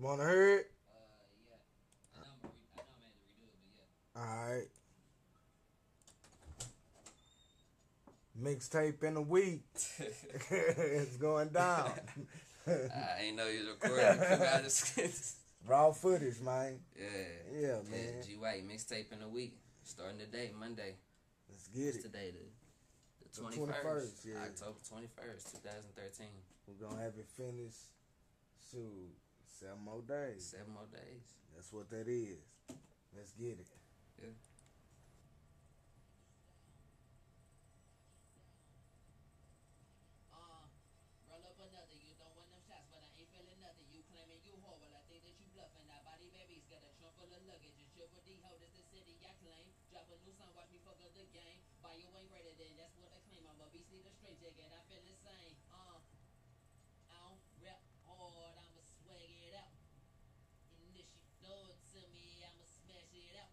wanna hear it? Uh, yeah. I know I'm, re- I know I'm had to redo it, but yeah. Alright. Mixtape in a week. it's going down. I ain't know you was recording. Raw footage, man. yeah. Yeah, man. Yeah, G White mixtape in a week. Starting today, Monday. Let's get What's it. today? The The the 21st, yeah. October twenty first, two thousand thirteen. We're gonna have it finished. Shoot, seven more days. Seven more days. That's what that is. Let's get it. Yeah. Uh, roll up another. You don't want them shots, but I ain't feeling nothing. You claiming you whore, I think that you bluffing. Now body babies got a trunk full of luggage. It's triple D ho, this the city I claim. Drop a new song, watch me fuck up the game. Bio ain't greater than that's what I claim. I'm a beast, need a straight jacket. I feel the same. Uh, I don't rap hard, I'ma swag it out. And if she throw it to me, I'ma smash it out.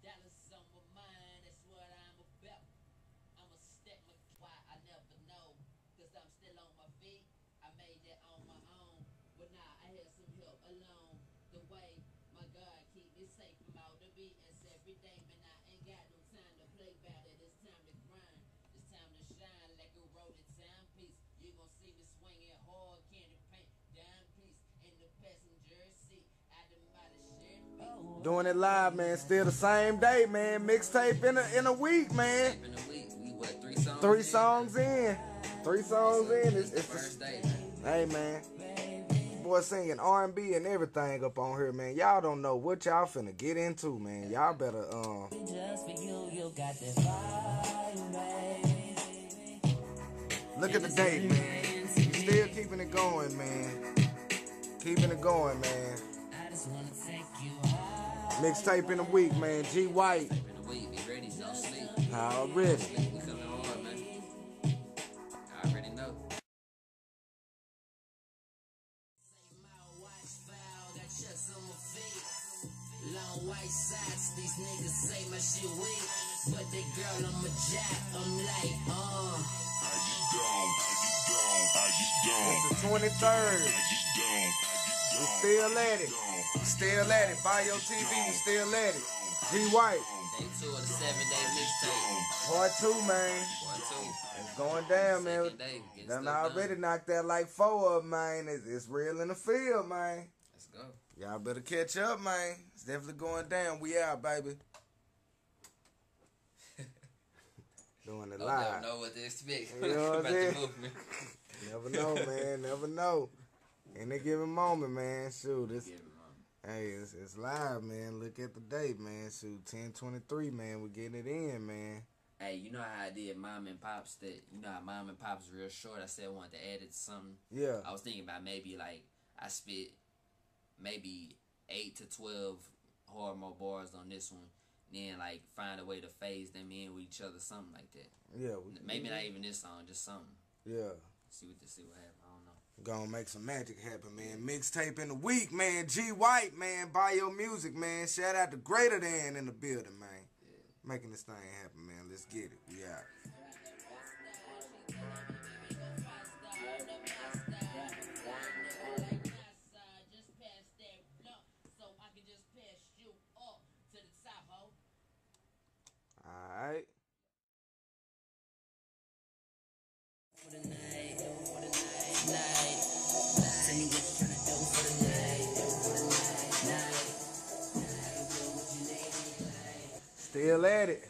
Dallas on my mind, that's what I'm about. I'ma step my why I never know. Cause I'm still on my feet. I made that on my own. But now I had some help along the way. My God, keep me safe from all the beatings every day. Man, I ain't got no time to play about it. It's time to grind. It's time to shine like a rolling timepiece. You gon' see me swinging hard, candy paint, dime piece in the passenger seat. I done buy the shit. Doing it live, man. Still the same day, man. Mixtape in a in a week, man. In a week. We what? Three songs. Three in? songs in. Three songs in. It's, the it's first the, day. Man. hey, man. Boy singing R&B and everything up on here, man. Y'all don't know what y'all finna get into, man. Y'all better um. You, you got that fire, baby. Look at the date, man. Still keeping it going, man. Keeping it going, man. Mixtape in a week, man. G White. Tape in a week. Be ready. Don't sleep. Already. We coming hard, man. I already know. My watch foul, got checks on my feet. Long white socks, these niggas say my shit weak. But they girl on my jack, I'm like, uh. I get down, I get down, I get down, It's the 23rd. I get down, I We still at it. Still at it. Buy your TV. We still at it. G White. Day two of the seven day mixtape. Part two, man. Part two. It's going down, man. Second day. Done already done. knocked that like four of man. It's, it's real in the field, man. Let's go. Y'all better catch up, man. It's definitely going down. We out, baby. Doing it live. Don't know what to expect You know what I'm saying? Never know, man. Never know. Any given moment, man. Shoot, it's hey, it's, it's live, man. Look at the date, man. Shoot, ten twenty three, man. We're getting it in, man. Hey, you know how I did mom and pops that you know how mom and pops real short. I said I wanted to add it to something. Yeah, I was thinking about maybe like I spit maybe eight to twelve hormone bars on this one. Then like find a way to phase them in with each other, something like that. yeah, we, Maybe not even this song, just something. yeah. See what see what happens. I don't know. Gonna make some magic happen, man. Mixtape in the week, man. G White, man. Buy your music, man. Shout out to Greater Than in the building, man. Making this thing happen, man. Let's get it. We out. Still at it.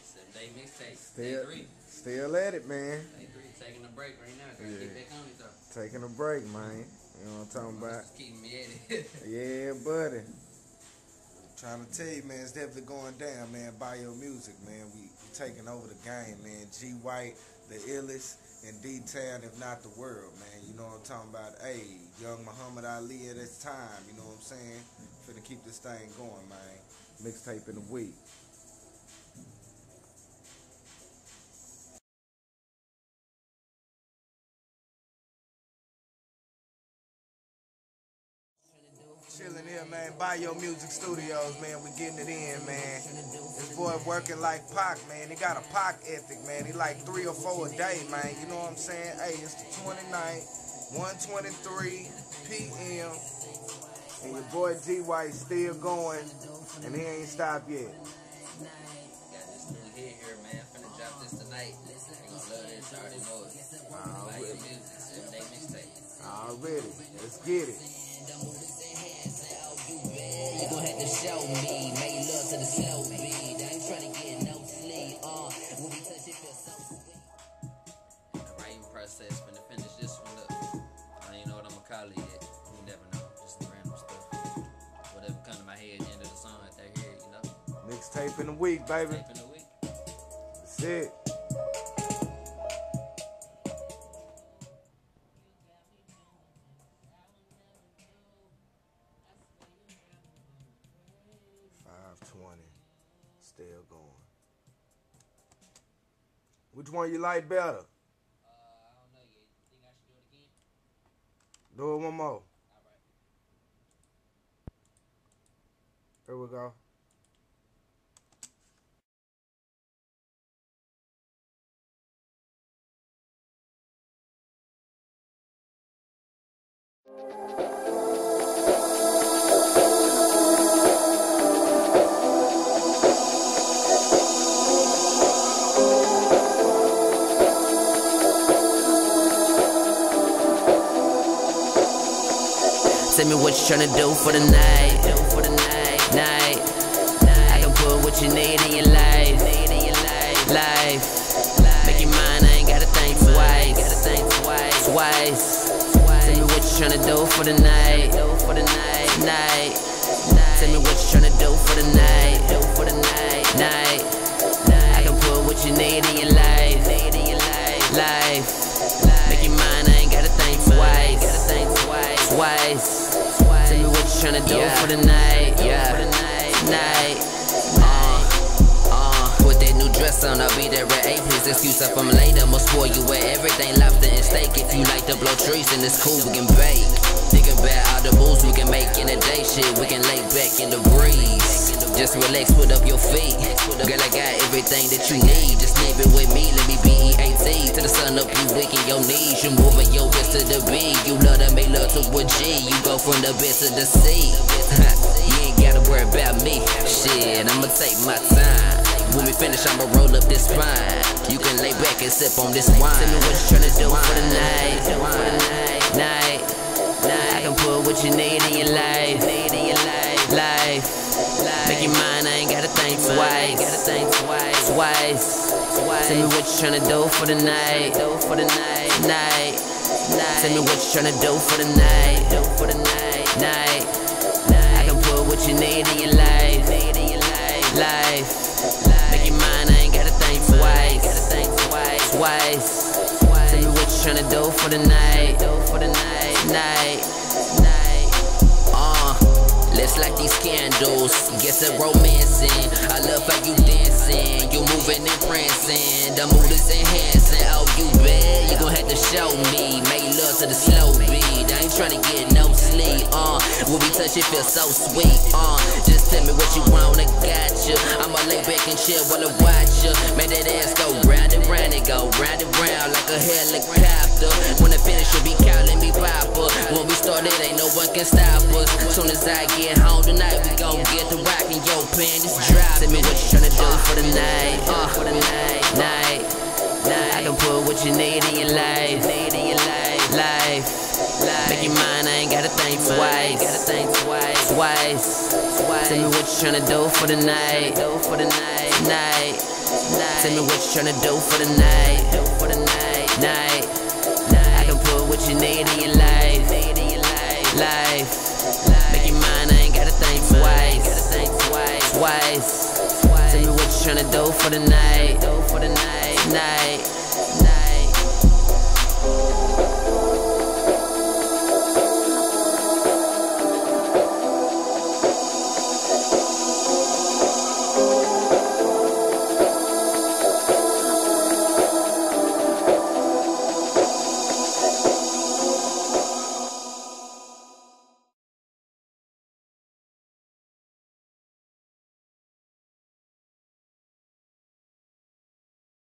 Seven day mixtape. Day Still, three. still at it, man. Day three. Taking a break right now. Gotta Yeah. get back on it though. Taking a break, man. You know what I'm talking about? Just keeping me at it. Yeah, buddy. Trying to tell you, man, it's definitely going down, man. Buy your music, man. We, we taking over the game, man. G White, the illest in D-Town, if not the world, man. You know what I'm talking about? Hey, young Muhammad Ali at its time, you know what I'm saying? Finna keep this thing going, man. Mixtape in the week. Yeah, man. Bio Music Studios, man. We getting it in, man. This boy working like Pac, man. He got a Pac ethic, man. He like three or four a day, man. You know what I'm saying? Hey, it's the 29th, 123 p.m. And your boy G White still going, and he ain't stopped yet. Here, tonight. You gonna love this. Already know it. Already. Let's get it. You gon' to show me, make love to the slow beat. I ain't tryna get no sleep, uh. When we touch it, feel so sweet. The writing process. Finna finish this one up. I don't even know what I'm gonna call it yet. You never know. Just some random stuff. Whatever come to my head at the end of the song after I hear it, you know. Mixtape in the week, baby. Tape in the week. That's it. Which one you like better? Uh, I don't know. You think I should do it again? Do it one more. All right. Here we go. Tell me what you tryna do for the night. Night. I can put what you need in your life. Life. Make your mind, I ain't gotta think twice. Twice. Tell me what you tryna do for the night. For the night, night. Tell me what you tryna do for the night. For the night, night. I can put what you need in your life. Life. Make your mind, I ain't gotta think twice. Twice. Tryna do for the night. Yeah. Night. Uh, uh, put that new dress on, I'll be there at 8. His excuse if I'm late, I'ma spoil you with everything lobster and steak. If you like to blow trees, then it's cool, we can bake. Think about all the moves we can make in a day. Shit, we can lay back in the breeze. Just relax, put up your feet. Girl, I got everything that you need. Just leave it with me, let me be EAT. To the sun up, you weaken your knees. You moving your wrist to the beat. You love to make love to a G. You go from the bed to the C. you ain't gotta worry about me. Shit, I'ma take my time. When we finish, I'ma roll up this spine. You can lay back and sip on this wine. Tell me what you tryna do for the night. For the night, night, night. I can put what you need in your life. Life. Make your mind, I ain't gotta think twice. Twice. Tell me what you tryna do for the night. For the night, night. Tell me what you tryna do for the night. Night. I can put what you need in your life. Life. Make your mind, I ain't gotta think twice. Twice. Tell me what you tryna do for the night. For the night, night. Uh, these candles. Get the romancing. I love how you dancing. You moving and prancing. The mood is enhancing. Oh, you bad. You gon' have to show me. Make love to the slow beat. I ain't tryna get no sleep. Uh, when we touch it, feel so sweet. Uh, just tell me what you want, I got you. I'ma lay back and chill while I watch you. Make that ass go round and round and go round and round like a helicopter. When I finish, you'll be calling me Papa. When we started, ain't no one can stop us. Soon as I get home tonight, we gon' get the rockin' your panties drop. Tell me what you tryna do for the night. Uh, for the night, night, night. I can put what you need in your life. Need in your life, life. Make your mind, I ain't gotta think twice. Gotta think twice. Twice. Tell me what you tryna do for the night. For the night, night. Tell me what you tryna do for the night. For the night, night. I can put what you need in your life. Life. Make your mind, I ain't gotta think twice. Twice. Tell me what you tryna do for the night. For the night, night.